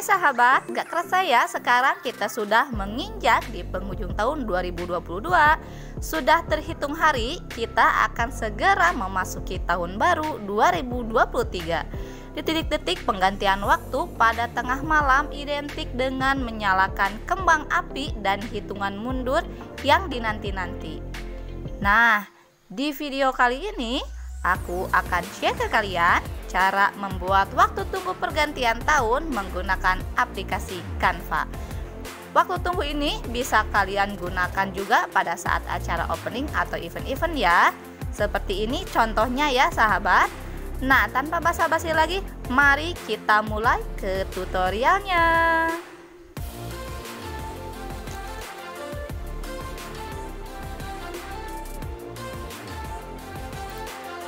Hai sahabat, gak kerasa ya sekarang kita sudah menginjak di penghujung tahun 2022 Sudah terhitung hari, kita akan segera memasuki tahun baru 2023 Di detik-detik penggantian waktu pada tengah malam identik dengan menyalakan kembang api dan hitungan mundur yang dinanti-nanti. Nah, di video kali ini Aku akan share ke kalian cara membuat waktu tunggu pergantian tahun menggunakan aplikasi Canva. Waktu tunggu ini bisa kalian gunakan juga pada saat acara opening atau event-event ya. Seperti ini contohnya ya sahabat. Nah, tanpa basa-basi lagi, mari kita mulai ke tutorialnya.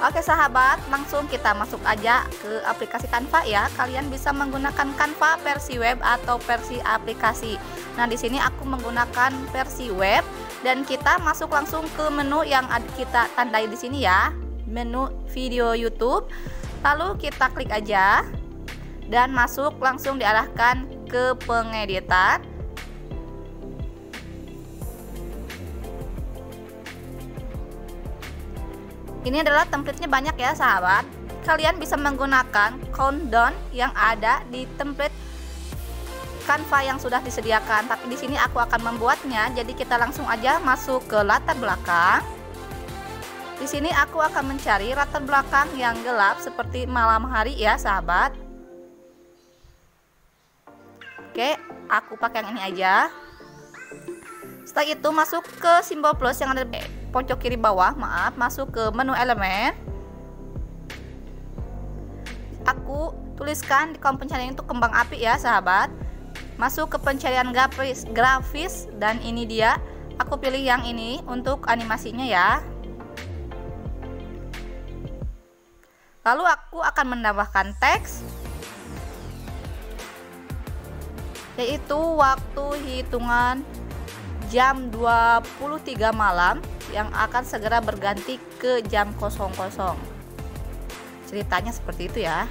Oke sahabat, langsung kita masuk aja ke aplikasi Canva ya. Kalian bisa menggunakan Canva versi web atau versi aplikasi. Nah, di sini aku menggunakan versi web dan kita masuk langsung ke menu yang kita tandai di sini ya. Menu video YouTube. Lalu kita klik aja dan masuk langsung diarahkan ke pengeditan. Ini adalah template-nya banyak ya sahabat. Kalian bisa menggunakan countdown yang ada di template Canva yang sudah disediakan. Tapi di sini aku akan membuatnya. Jadi kita langsung aja masuk ke latar belakang. Di sini aku akan mencari latar belakang yang gelap seperti malam hari ya sahabat. Oke, aku pakai yang ini aja. Setelah itu masuk ke simbol plus yang ada di pojok kiri bawah maaf masuk ke menu elemen. Aku tuliskan di kolom pencarian itu kembang api ya sahabat. Masuk ke pencarian grafis grafis dan ini dia. Aku pilih yang ini untuk animasinya ya. Lalu aku akan menambahkan teks yaitu waktu hitungan jam 23 malam yang akan segera berganti ke jam kosong kosong ceritanya seperti itu ya.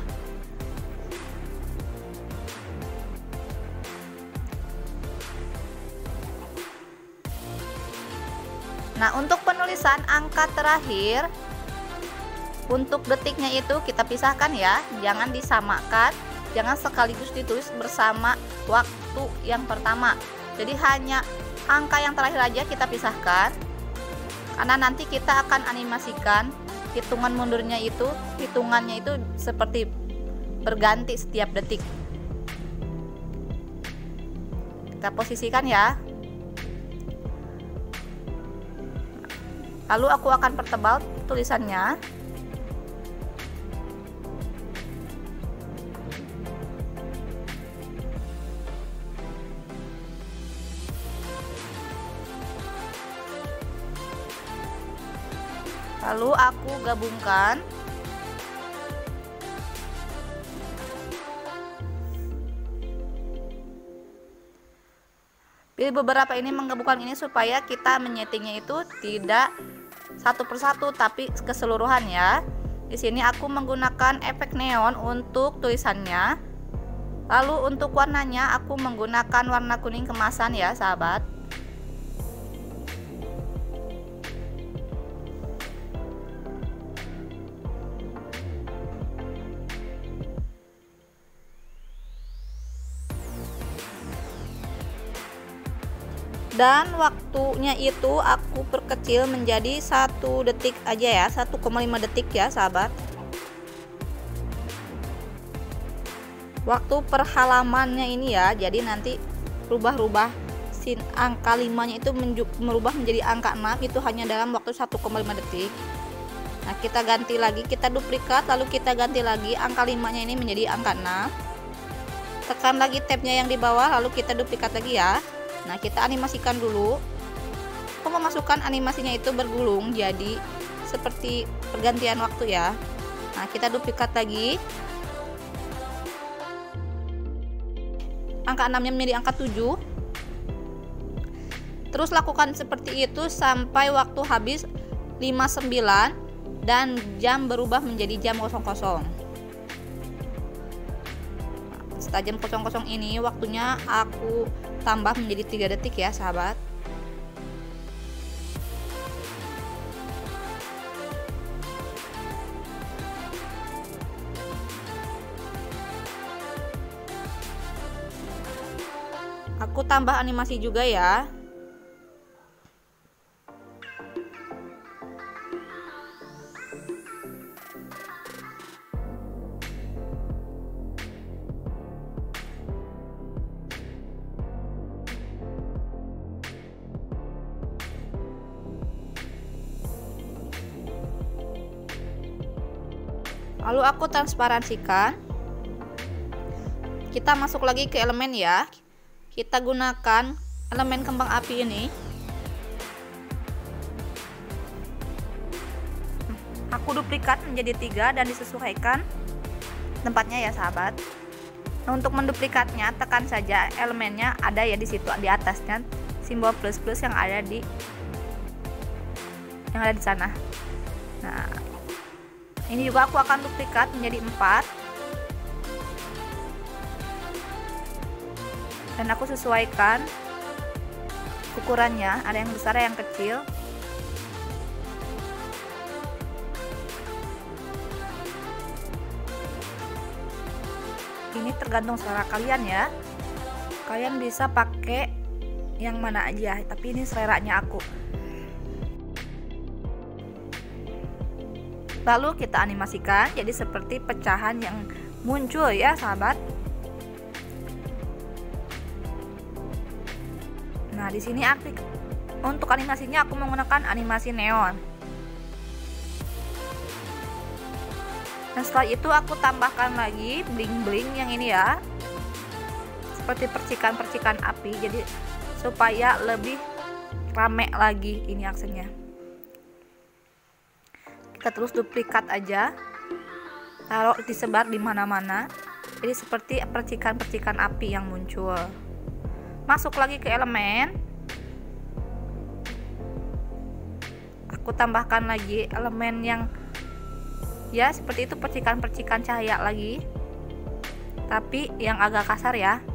Nah untuk penulisan angka terakhir untuk detiknya itu kita pisahkan ya. Jangan disamakan jangan sekaligus ditulis bersama waktu yang pertama. Jadi hanya angka yang terakhir aja kita pisahkan karena nanti kita akan animasikan hitungan mundurnya itu hitungannya itu seperti berganti setiap detik. Kita posisikan ya. Lalu aku akan pertebal tulisannya lalu aku gabungkan. Pilih beberapa ini menggabungkan ini supaya kita menyetingnya itu tidak satu persatu tapi keseluruhan ya. Di sini aku menggunakan efek neon untuk tulisannya. Lalu untuk warnanya aku menggunakan warna kuning kemasan ya sahabat dan waktunya itu aku perkecil menjadi satu detik aja ya 1,5 detik ya sahabat. Waktu per halamannya ini ya jadi nanti rubah-rubah sin angka 5 nya itu merubah menjadi angka 6 itu hanya dalam waktu 1,5 detik. Nah kita ganti lagi kita duplikat lalu kita ganti lagi angka 5 nya ini menjadi angka 6 tekan lagi tabnya yang di bawah lalu kita duplikat lagi ya Nah, kita animasikan dulu. Aku memasukkan animasinya itu bergulung jadi seperti pergantian waktu ya. Nah, kita duplikat lagi. Angka 6-nya menjadi angka 7. Terus lakukan seperti itu sampai waktu habis 59 dan jam berubah menjadi jam 00. setajam kosong-kosong ini waktunya aku tambah menjadi 3 detik ya sahabat. Aku tambah animasi juga ya lalu aku transparansikan. Kita masuk lagi ke elemen ya. Kita gunakan elemen kembang api ini. Aku duplikat menjadi tiga dan disesuaikan tempatnya ya sahabat. Nah, untuk menduplikatnya tekan saja elemennya ada ya di situ di atasnya. Simbol plus plus yang ada di yang ada di sana. Nah ini juga aku akan duplikat menjadi 4 dan aku sesuaikan ukurannya. Ada yang besar ada yang kecil. Ini tergantung selera kalian ya. Kalian bisa pakai yang mana aja tapi ini seleranya aku Lalu kita animasikan jadi seperti pecahan yang muncul ya sahabat. Nah, di sini aktif untuk animasinya aku menggunakan animasi neon. Dan setelah itu aku tambahkan lagi bling-bling yang ini ya. Seperti percikan-percikan api jadi supaya lebih rame lagi ini aksennya kita terus duplikat aja. Taruh disebar di mana-mana. Jadi seperti percikan-percikan api yang muncul. Masuk lagi ke elemen. Aku tambahkan lagi elemen yang ya seperti itu percikan-percikan cahaya lagi. Tapi yang agak kasar ya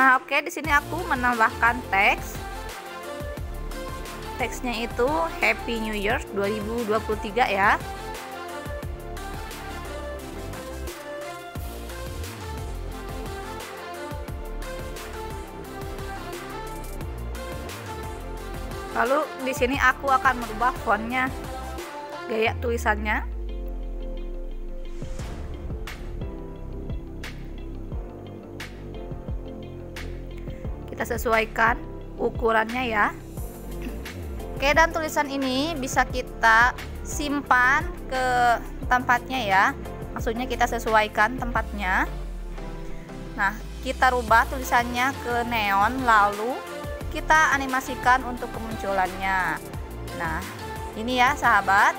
Nah, oke okay, di sini aku menambahkan teks. Teksnya itu Happy New Year 2023 ya. Lalu di sini aku akan merubah fontnya, gaya tulisannya. Kita sesuaikan ukurannya ya. Oke dan tulisan ini bisa kita simpan ke tempatnya ya. Maksudnya kita sesuaikan tempatnya. Nah kita rubah tulisannya ke neon lalu kita animasikan untuk kemunculannya. Nah ini ya sahabat.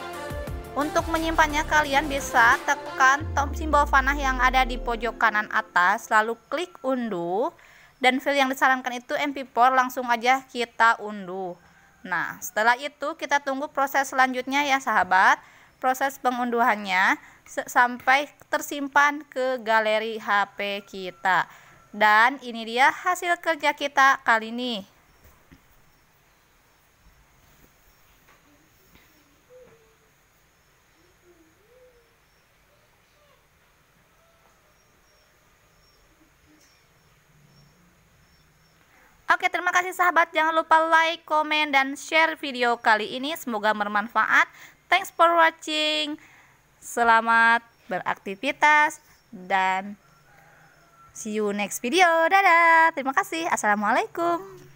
Untuk menyimpannya kalian bisa tekan simbol panah yang ada di pojok kanan atas lalu klik unduh dan file yang disarankan itu mp4 langsung aja kita unduh. Nah setelah itu kita tunggu proses selanjutnya ya sahabat. Proses pengunduhannya sampai tersimpan ke galeri HP kita. Dan ini dia hasil kerja kita kali ini Oke, terima kasih sahabat. Jangan lupa like, komen, dan share video kali ini. Semoga bermanfaat. Thanks for watching. Selamat beraktivitas dan see you next video. Dadah. Terima kasih. Assalamualaikum.